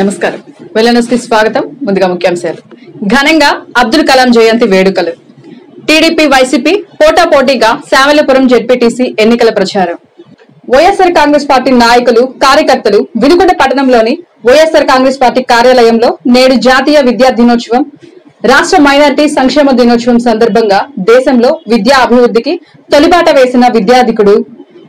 నమస్కారం. వెల్లనస్కి స్వాగతం. ముందుగా ముఖ్యాంశాలు. ఘనంగా అబ్దుల్ కలాం జయంతి వేడుకలు. టీడీపీ వైసీపీ పోటాపోటీగా శామలపురం జెడ్పీటీసీ ఎన్నికల ప్రచారం. వైఎస్ఆర్ కాంగ్రెస్ పార్టీ నాయకులు కార్యకర్తలు వినుకొండ పట్టణంలోని వైఎస్ఆర్ కాంగ్రెస్ పార్టీ కార్యాలయంలో నేడు జాతీయ విద్యా దినోత్సవం. రాష్ట్ర మైనార్టీ సంక్షేమ దినోత్సవం సందర్భంగా దేశంలో విద్యా అభివృద్ధికి తొలిబాట వేసిన విద్యాధికుడు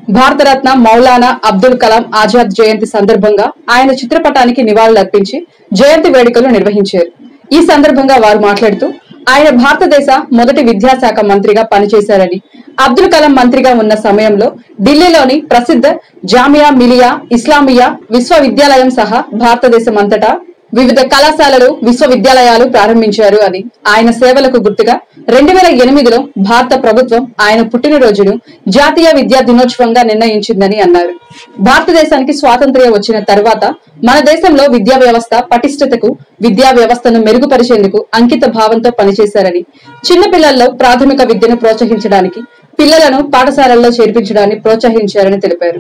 భారతరత్న మౌలానా అబ్దుల్ కలాం ఆజాద్ జయంతి సందర్భంగా ఆయన చిత్రపటానికి నివాళులర్పించి జయంతి వేడుకలు నిర్వహించారు. ఈ సందర్భంగా వారు మాట్లాడుతూ ఆయన భారతదేశ మొదటి విద్యాశాఖ మంత్రిగా పనిచేశారని అబ్దుల్ కలాం మంత్రిగా ఉన్న సమయంలో ఢిల్లీలోని ప్రసిద్ధ జామియా మిలియా ఇస్లామియా విశ్వవిద్యాలయం సహా భారతదేశం అంతటా వివిధ కళాశాలలు విశ్వవిద్యాలయాలు ప్రారంభించారు అని ఆయన సేవలకు గుర్తుగా రెండు వేల ఎనిమిదిలో భారత ప్రభుత్వం ఆయన పుట్టినరోజును జాతీయ విద్యా దినోత్సవంగా నిర్ణయించిందని అన్నారు. భారతదేశానికి స్వాతంత్ర్యం వచ్చిన తర్వాత మన దేశంలో విద్యా వ్యవస్థ పటిష్టతకు విద్యా వ్యవస్థను మెరుగుపరిచేందుకు అంకిత భావంతో పనిచేశారని చిన్నపిల్లల్లో ప్రాథమిక విద్యను ప్రోత్సహించడానికి పిల్లలను పాఠశాలల్లో చేర్పించడాన్ని ప్రోత్సహించారని తెలిపారు.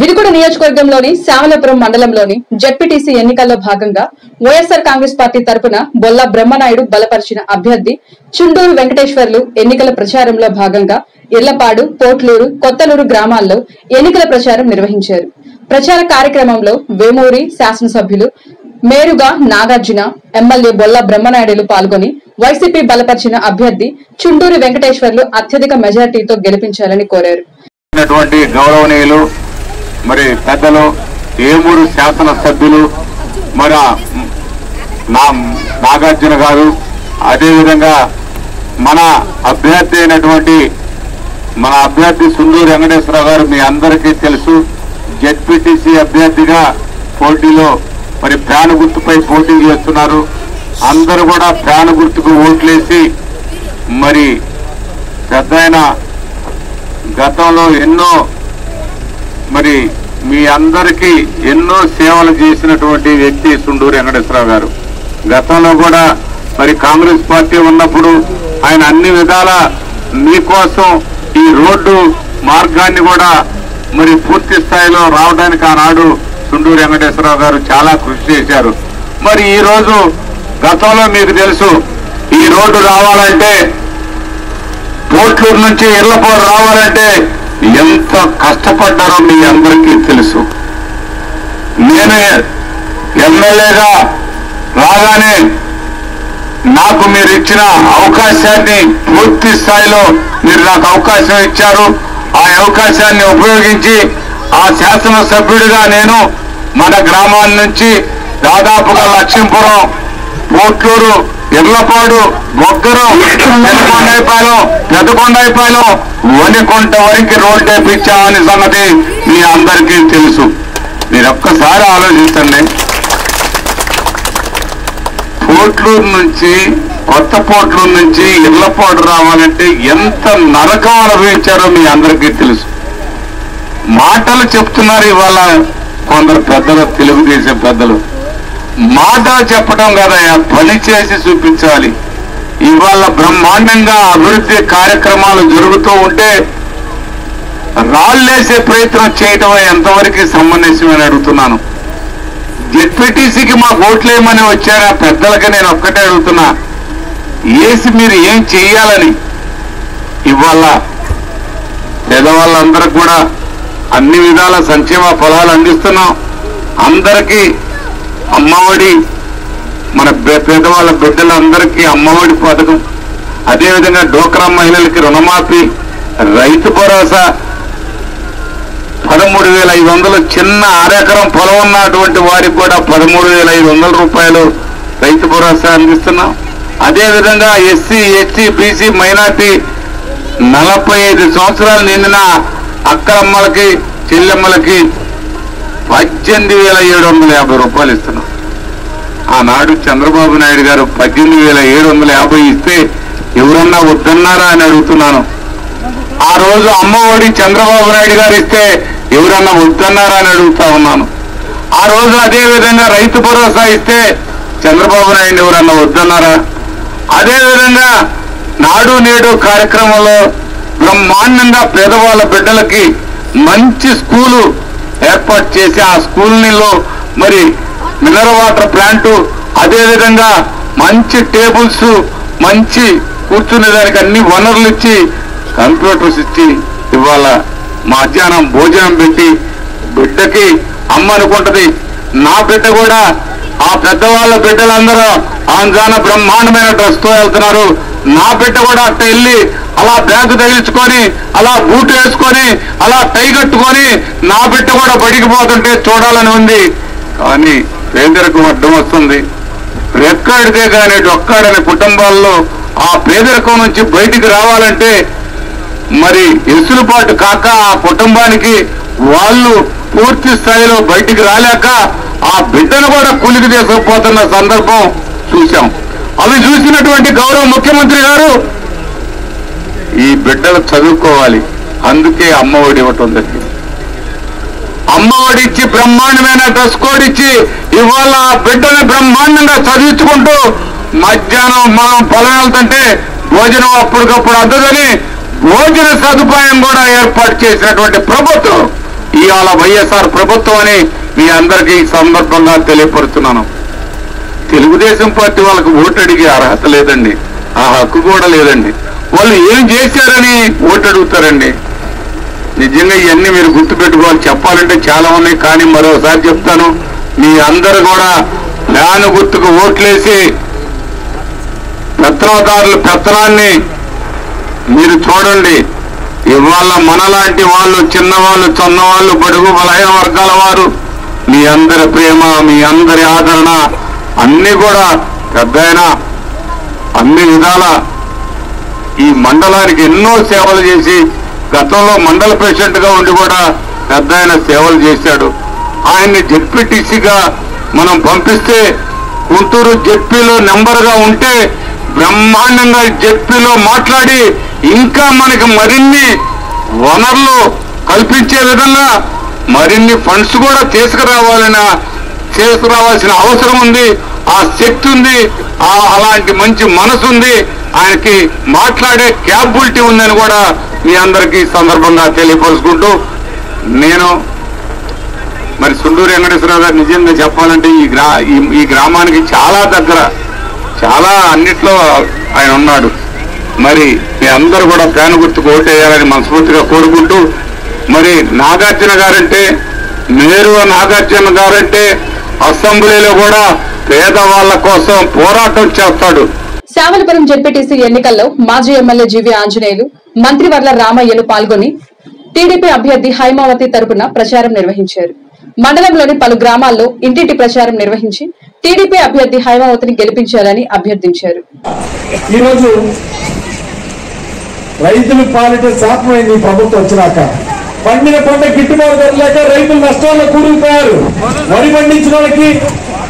వినుకొండ నియోజకవర్గంలోని శ్యామలపురం మండలంలోని జడ్పీటీసీ ఎన్నికల్లో భాగంగా వైఎస్ఆర్ కాంగ్రెస్ పార్టీ తరపున బొల్లా బ్రహ్మనాయుడు బలపరిచిన అభ్యర్థి చుండూరు వెంకటేశ్వర్లు ఎన్నికల ప్రచారంలో భాగంగా ఎల్లపాడు పోట్లూరు కొత్తలూరు గ్రామాల్లో ఎన్నికల ప్రచారం నిర్వహించారు. ప్రచార కార్యక్రమంలో వేమూరి శాసనసభ్యులు మేరుగా నాగార్జున ఎమ్మెల్యే బొల్లా బ్రహ్మనాయుడులు పాల్గొని వైసీపీ బలపరిచిన అభ్యర్థి చుండూరి వెంకటేశ్వర్లు అత్యధిక మెజార్టీతో గెలిపించాలని కోరారు. గౌరవనీయులు మరి పెద్దలు ఏమూరు శాసన సభ్యులు మరి నా నాగార్జున గారు అదేవిధంగా మన అభ్యర్థి అయినటువంటి మన అభ్యర్థి సుందూరు వెంకటేశ్వరరావు గారు మీ అందరికీ తెలుసు జెడ్పీటీసీ అభ్యర్థిగా పోటీలో మరి ప్రాణ గుర్తుపై పోటీ చేస్తున్నారు. అందరూ కూడా ప్రాణ గుర్తుకు ఓట్లేసి మరి పెద్ద గతంలో ఎన్నో మరి మీ అందరికీ ఎన్నో సేవలు చేసినటువంటి వ్యక్తి సుండూరు వెంకటేశ్వరరావు గారు. గతంలో కూడా మరి కాంగ్రెస్ పార్టీ ఉన్నప్పుడు ఆయన అన్ని విధాల మీకోసం ఈ రోడ్డు మార్గాన్ని కూడా మరి పూర్తి స్థాయిలో రావడానికి ఆనాడు సుండూరు వెంకటేశ్వరరావు గారు చాలా కృషి చేశారు. మరి ఈరోజు గతంలో మీకు తెలుసు ఈ రోడ్డు రావాలంటే పోట్లూరు నుంచి ఇళ్ళపోరు రావాలంటే ఎంత కష్టపడ్డారో మీ అందరికీ తెలుసు. నేను ఎమ్మెల్యేగా రాగానే నాకు మీరు ఇచ్చిన అవకాశాన్ని పూర్తి స్థాయిలో మీరు నాకు అవకాశం ఇచ్చారు. ఆ అవకాశాన్ని ఉపయోగించి ఆ శాసనసభ్యుడిగా నేను మన గ్రామాల నుంచి దాదాపుగా లక్ష్మీపురం పోట్లూరు ఇర్లపాడు బొగ్గరం పెద్దకొండైపాలెం పెద్దకొండైపాలెం వనికొంట వరకు రోడ్ వేపించామని సంగతి మీ అందరికీ తెలుసు. మీరు ఒక్కసారి ఆలోచించండి. పోట్లూరు నుంచి కొత్త పోట్లూరు నుంచి ఇర్లపాడు రావాలంటే ఎంత నరకం అనుభవించారో మీ అందరికీ తెలుసు. మాటలు చెప్తున్నారు ఇవాళ కొందరు పెద్దలు తెలుగుదేశం పెద్దలు. మాట చెప్పడం కదయ్యా పని చేసి చూపించాలి. ఇవాళ బ్రహ్మాండంగా అభివృద్ధి కార్యక్రమాలు జరుగుతూ ఉంటే రాళ్ళేసే ప్రయత్నం చేయటం ఎంతవరకు సంబంధించమని అడుగుతున్నాను. జెడ్పీటీసీకి మా ఓట్లేమని వచ్చారా? పెద్దలకి నేను ఒక్కటే అడుగుతున్నా. ఏసి మీరు ఏం చెయ్యాలని? ఇవాళ పేదవాళ్ళందరికి కూడా అన్ని విధాల సంక్షేమ ఫలాలు అందిస్తున్నాం. అందరికీ అమ్మఒడి మన బె- పేదవాళ్ళ బిడ్డలందరికీ అమ్మఒడి పథకం. అదేవిధంగా డోక్రా మహిళలకి రుణమాఫీ రైతు భరోసా. పదమూడు వేల ఐదు వందలు చిన్న అరెకరం పొలం ఉన్నటువంటి వారికి కూడా పదమూడు వేల ఐదు వందల రూపాయలు రైతు భరోసా అందిస్తున్నాం. అదేవిధంగా ఎస్సీ ఎస్టీ బీసీ మైనార్టీ నలభై ఐదు సంవత్సరాలు నిండిన అక్కలమ్మలకి చెల్లెమ్మలకి పద్దెనిమిది వేల ఏడు వందల యాభై రూపాయలు ఇస్తున్నాం. ఆనాడు చంద్రబాబు నాయుడు గారు పద్దెనిమిది వేల ఏడు వందల యాభై ఇస్తే ఎవరన్నా వద్దన్నారా అని అడుగుతున్నాను. ఆ రోజు అమ్మ ఒడి చంద్రబాబు నాయుడు గారు ఇస్తే ఎవరన్నా వద్దన్నారా అని అడుగుతా ఉన్నాను. ఆ రోజు అదే విధంగా రైతు భరోసా ఇస్తే చంద్రబాబు నాయుడు ఎవరన్నా వద్దన్నారా? అదేవిధంగా నాడు నేడు కార్యక్రమంలో బ్రహ్మాండంగా పేదవాళ్ళ బిడ్డలకి మంచి స్కూలు ఏర్పాటు చేసి ఆ స్కూల్ స్కూల్లో మరి మినరల్ వాటర్ ప్లాంట్ అదేవిధంగా మంచి టేబుల్స్ మంచి కూర్చునేదానికి అన్ని వనరులు ఇచ్చి కంప్యూటర్స్ ఇచ్చి ఇవాళ మధ్యాహ్నం భోజనం పెట్టి బిడ్డకి అమ్మ అనుకుంటది నా బిడ్డ కూడా ఆ పెద్దవాళ్ళ బిడ్డలందరూ ఆంధ్రాన బ్రహ్మాండమైన డ్రెస్తో వెళ్తున్నారు. నా బిడ్డ కూడా అట్ట వెళ్ళి అలా బ్యాగ్ తగిలించుకొని అలా బూట్ వేసుకొని అలా టై కట్టుకొని నా బిడ్డ కూడా బడికి పోతుంటే చూడాలని ఉంది. కానీ పేదరికం అడ్డం వస్తుంది రెక్కాడితే కానీ ఒక్కడని కుటుంబాల్లో ఆ పేదరికం నుంచి బయటికి రావాలంటే మరి ఎసులుబాటు కాక ఆ కుటుంబానికి వాళ్ళు పూర్తి స్థాయిలో బయటికి రాలేక ఆ బిడ్డను కూడా కూలికి తీసుకుపోతున్న సందర్భం చూశాం. అవి చూసినటువంటి గౌరవ ముఖ్యమంత్రి గారు ఈ బిడ్డలు చదువుకోవాలి. అందుకే అమ్మఒడి ఇవ్వటం జరిగింది అమ్మఒడి ఇచ్చి బ్రహ్మాండమైన డ్రెస్ కోడ్ ఇచ్చి ఇవాళ ఆ బిడ్డని బ్రహ్మాండంగా చదివించుకుంటూ మధ్యాహ్నం మనం పొలం వెళ్తుంటే భోజనం అప్పటికప్పుడు అందదని భోజన సదుపాయం కూడా ఏర్పాటు చేసినటువంటి ప్రభుత్వం. ఇవాళ వైఎస్ఆర్ ప్రభుత్వం అని మీ అందరికీ ఈ సందర్భంగా తెలియపరుస్తున్నాను తెలుగుదేశం పార్టీ వాళ్ళకు ఓటు అడిగే అర్హత లేదండి. ఆ హక్కు కూడా లేదండి. వాళ్ళు ఏం చేశారని ఓటు అడుగుతారండి. నిజంగా ఇవన్నీ మీరు గుర్తుపెట్టుకోవాలి. చెప్పాలంటే చాలా ఉన్నాయి కానీ మరోసారి చెప్తాను. మీ అందరు కూడా నాను గుర్తుకు ఓట్లేసి పెత్తనదారుల పెత్తనాన్ని మీరు చూడండి. ఇవాళ మనలాంటి వాళ్ళు చిన్నవాళ్ళు చిన్నవాళ్ళు బడుగు బలహీన వర్గాల వారు మీ అందరి ప్రేమ మీ అందరి ఆదరణ అన్ని కూడా పెద్ద అన్ని విధాల ఈ మండలానికి ఎన్నో సేవలు చేసి గతంలో మండల ప్రెసిడెంట్గా ఉండి కూడా పెద్ద సేవలు చేశాడు. ఆయన్ని జెడ్పీటీసీగా మనం పంపిస్తే గుంటూరు జెడ్పీలో నెంబర్గా ఉంటే బ్రహ్మాండంగా జెడ్పీలో మాట్లాడి ఇంకా మనకి మరిన్ని వనరులు కల్పించే విధంగా మరిన్ని ఫండ్స్ కూడా తీసుకురావాలన్న తీసుకురావాల్సిన అవసరం ఉంది. ఆ శక్తి ఉంది ఆ అలాంటి మంచి మనసు ఉంది ఆయనకి మాట్లాడే క్యాపబిలిటీ ఉందని కూడా మీ అందరికీ సందర్భంగా తెలియపరుచుకుంటూ నేను మరి సుండూరు వెంకటేశ్వరరావు గారు నిజంగా చెప్పాలంటే ఈ గ్రా ఈ- ఈ గ్రామానికి చాలా దగ్గర చాలా అన్నిట్లో ఆయన ఉన్నాడు. మరి మీ అందరూ కూడా ఫ్యాన్ గుర్తుకు ఓటేయాలని మనస్ఫూర్తిగా కోరుకుంటూ మరి నాగార్జున గారంటే నేరుగా నాగార్జున గారంటే అసెంబ్లీలో కూడా పేదవాళ్ళ కోసం పోరాటం చేస్తాడు. శ్యామలపురం జెడ్పీటీసీ ఎన్నికల్లో మాజీ ఎమ్మెల్యే జీవి ఆంజనేయులు మంత్రివర్ల రామయ్యలు పాల్గొని టీడీపీ అభ్యర్థి హైమావతి తరపున ప్రచారం నిర్వహించారు. మండలంలోని పలు గ్రామాల్లో ఇంటింటి ప్రచారం నిర్వహించి టీడీపీ అభ్యర్థి హైమావతిని గెలిపించాలని అభ్యర్థించారు. ఈరోజు రైతులు పాలిట ఈ ప్రభుత్వం వచ్చినాక. పండిన పంట గిట్టుబాటు ధర లేక రైతులు నష్టాల్లో కూరుకుపోయారు. వరి పండించిన వాళ్ళకి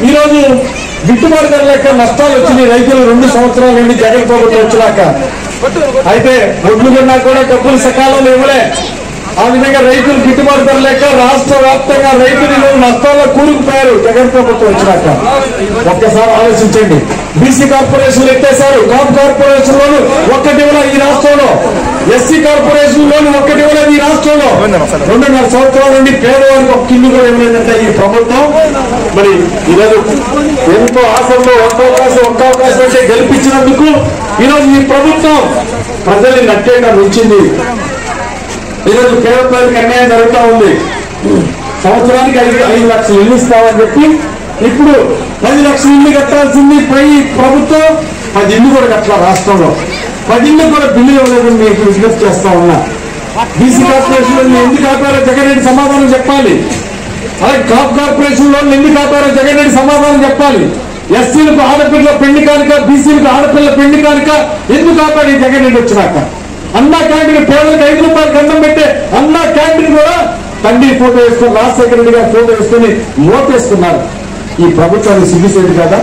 ఈరోజు గిట్టుబాటు ధర లెక్క నష్టాలు వచ్చినాయి. రైతులు రెండు సంవత్సరాల నుండి జగన్ ప్రభుత్వం వచ్చినాక. అయితే ఒడ్లు కొన్నా కూడా డబ్బులు సకాలంలో ఇవ్వలే. ఆ విధంగా రైతులు గిట్టుబాటు ధర లేక రాష్ట్ర వ్యాప్తంగా రైతులు నష్టాల్లో కూరుకుపోయారు జగన్ ప్రభుత్వం వచ్చినాక. ఒక్కసారి ఆలోచించండి. బీసీ కార్పొరేషన్లు ఎత్తేశారు. కాప్ కార్పొరేషన్ లోను ఒక్కటి ఈ రాష్ట్రంలో. ఎస్సీ కార్పొరేషన్ లోను ఒక్కటి ఈ రాష్ట్రంలో. రెండున్నర సంవత్సరాల నుండి పేదవారికి ఒక కింది కూడా ఇవ్వలేదంటే ఈ ప్రభుత్వం. మరి ఈరోజు ఎంతో ఆశల్లో ఒక్క అవకాశం ఒక్క అవకాశం అంటే గెలిపించినందుకు ఈరోజు ఈ ప్రభుత్వం ప్రజల్ని నట్టేగా ఉంచింది ఈరోజు పేద ప్రజలకు అన్యాయం జరుగుతూ ఉంది. సంవత్సరానికి ఐదు ఐదు లక్షలు ఇల్లు ఇస్తామని చెప్పి ఇప్పుడు పది లక్షలు ఇల్లు కట్టాల్సింది పై ప్రభుత్వం. పది ఇల్లు కూడా కట్టాల రాష్ట్రంలో. పది ఇల్లు కూడా బిల్లు ఇవ్వలేదని మీకు విజ్ఞప్తి చేస్తా ఉన్నా. బీసీ కార్పొరేషన్లో ఎందుకు ఆపారో జగన్ రెడ్డి సమాధానం చెప్పాలి. అలాగే క్రాప్ కార్పొరేషన్లో ఎందుకు ఆపారో జగన్ రెడ్డి సమాధానం చెప్పాలి. ఎస్సీలకు ఆడపిల్ల పెళ్ళి కానుక బీసీలకు ఆడపిల్ల పెళ్ళి కానుక ఎందుకు ఆపాడు జగన్ రెడ్డి వచ్చినాక. అన్నా క్యాంటీన్ పేదలకు ఐదు రూపాయలు కన్నం పెట్టే అన్నా క్యాంటీన్ కూడా తండ్రి ఫోటో వేసుకుని రాజశేఖర రెడ్డి గారి ఫోటో వేసుకుని మోపేస్తున్నారు ఈ ప్రభుత్వాన్ని సిగ్గుసేది కదా?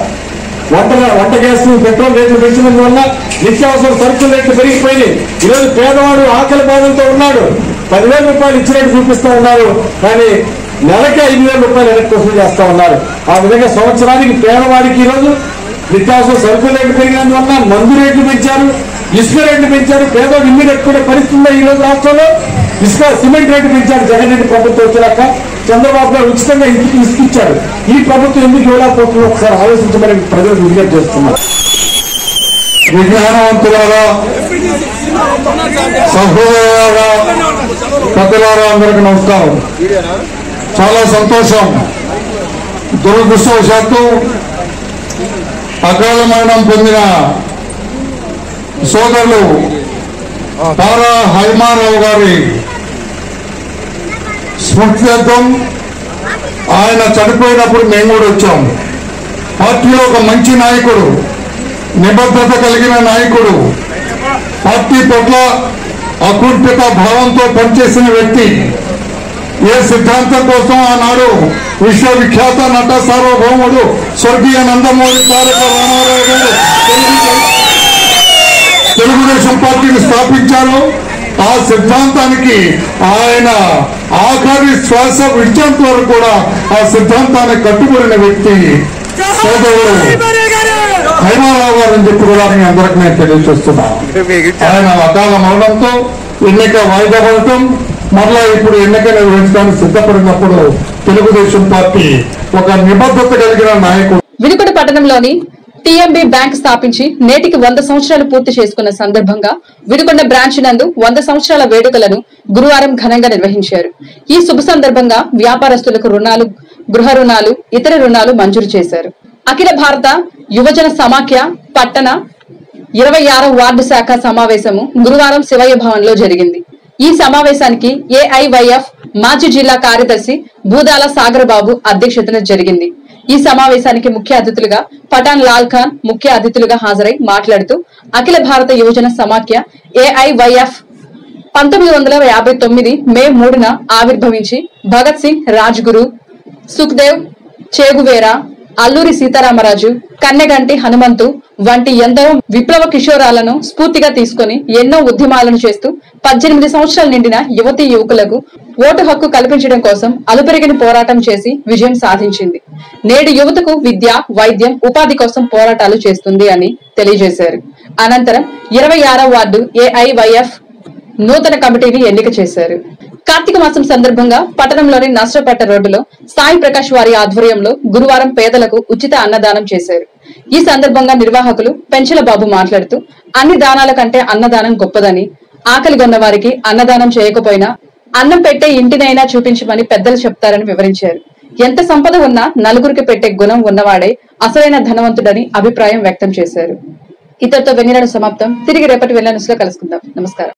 వంట వంట గ్యాస్ పెట్రోల్ రేట్లు పెంచినందువల్ల నిత్యావసర సరుకుల రేట్లు పెరిగిపోయినాయి. ఈరోజు పేదవాడు ఆకలి బాధలతో ఉన్నాడు. పదివేల రూపాయలు ఇచ్చినట్టు చూపిస్తూ ఉన్నారు. కానీ నెలకి ఐదు వేల రూపాయలు వెనక్కి వసూలు చేస్తూ ఉన్నారు. ఆ విధంగా సంవత్సరానికి పేదవాడికి ఈరోజు నిత్యావసర సరుకుల రేట్లు పెరిగినందువల్ల మందు రేట్లు పెంచారు. ఇసుక రేటు పెంచారు. పేదవాడు ఇల్లు కట్టుకునే పరిస్థితి ఉందా ఈ రోజు రాష్ట్రంలో? ఇసుక సిమెంట్ రేటు పెంచారు జగన్ రెడ్డి ప్రభుత్వం వచ్చాక చంద్రబాబు గారు ఉచితంగా ఇంటికి ఇసుకిచ్చాడు ఈ ప్రభుత్వం ఎందుకు ఇవ్వలేకపోతుందో ఒకసారి ఆలోచించమని ప్రజలు విజ్ఞప్తి చేస్తున్నారు. విజ్ఞానవంతులారా సహోదరులారా పెద్దలారా అందరికీ నమస్కారం. చాలా సంతోషం. దురదృష్టవశాత్తు అకాల మరణం పొందిన సోదరులు పారా హైమారావు గారి స్మృత్యర్థం. ఆయన చనిపోయినప్పుడు మేము కూడా వచ్చాం. పార్టీలో ఒక మంచి నాయకుడు నిబద్ధత కలిగిన నాయకుడు పార్టీ పట్ల అకుంఠిత భావంతో పనిచేసిన వ్యక్తి. ఏ సిద్ధాంతం కోసం ఆనాడు విశ్వవిఖ్యాత నట సార్వభౌముడు స్వర్గీయ నందమూరి తారక రామారావు గారు తెలుగుదేశం పార్టీని స్థాపించారు ఆ సిద్ధాంతానికి ఆయన ఆఖరి శ్వాస విడిచేంత వరకు కూడా ఆ సిద్ధాంతాన్ని కట్టుబడిన వ్యక్తి సోదరుడు హైమారావు గారు అని చెప్పి కూడా మీ అందరికి నేను తెలియజేస్తున్నా. ఆయన అకాల మరణంతో ఎన్నిక వాయిదా పడటం మరలా ఇప్పుడు ఎన్నిక నిర్వహించడానికి సిద్ధపడినప్పుడు తెలుగుదేశం పార్టీ ఒక నిబద్ధత కలిగిన నాయకుడు. వినుకొండ పట్టణంలోని టీఎంబీ బ్యాంక్ స్థాపించి నేటికి వంద సంవత్సరాలు పూర్తి చేసుకున్న సందర్భంగా వినుకొండ బ్రాంచ్ నందు వంద సంవత్సరాల వేడుకలను గురువారం ఘనంగా నిర్వహించారు. ఈ శుభ సందర్భంగా వ్యాపారస్తులకు రుణాలు గృహ రుణాలు ఇతర రుణాలు మంజూరు చేశారు. అఖిల భారత యువజన సమాఖ్య పట్టణ ఇరవై ఆరో వార్డు శాఖ సమావేశము గురువారం శివయ్య భవన్లో జరిగింది. ఈ సమావేశానికి ఏఐవైఎఫ్ మాజీ జిల్లా కార్యదర్శి భూదాల సాగర్ బాబు అధ్యక్షతన జరిగింది. ఈ సమావేశానికి ముఖ్య అతిథులుగా పఠాన్ లాల్ ఖాన్ ముఖ్య అతిథులుగా హాజరై మాట్లాడుతూ అఖిల భారత యువజన సమాఖ్య ఏఐవైఎఫ్ పంతొమ్మిది వందల యాభై తొమ్మిది మే మూడున ఆవిర్భవించి భగత్ సింగ్ రాజ్గురు సుఖ్దేవ్ చేగువేరా అల్లూరి సీతారామరాజు కన్నెగంటి హనుమంతు వంటి ఎందరో విప్లవ కిషోరాలను స్ఫూర్తిగా తీసుకొని ఎన్నో ఉద్యమాలను చేస్తూ పద్దెనిమిది సంవత్సరాలు నిండిన యువతీ యువకులకు ఓటు హక్కు కల్పించడం కోసం అలుపెరిగిన పోరాటం చేసి విజయం సాధించింది. నేడు యువతకు విద్య వైద్యం ఉపాధి కోసం పోరాటాలు చేస్తుంది అని తెలియజేశారు. అనంతరం ఇరవై ఆరో వార్డు ఏఐవైఎఫ్ నూతన కమిటీని ఎన్నిక చేశారు. కార్తీక మాసం సందర్భంగా పట్టణంలోని నష్టపేట రోడ్డులో సాయి ప్రకాష్ వారి ఆధ్వర్యంలో గురువారం పేదలకు ఉచిత అన్నదానం చేశారు. ఈ సందర్భంగా నిర్వాహకులు పెంచల బాబు మాట్లాడుతూ అన్ని దానాల కంటే అన్నదానం గొప్పదని ఆకలిగొన్న వారికి అన్నదానం చేయకపోయినా అన్నం పెట్టే ఇంటినైనా చూపించమని పెద్దలు చెప్తారని వివరించారు. ఎంత సంపద ఉన్నా నలుగురికి పెట్టే గుణం ఉన్నవాడే అసలైన ధనవంతుడని అభిప్రాయం వ్యక్తం చేశారు. ఇతరుతో వెన్నెలను సమాప్తం. తిరిగి రేపటి వెళ్ళనుసులో కలుసుకుందాం. నమస్కారం.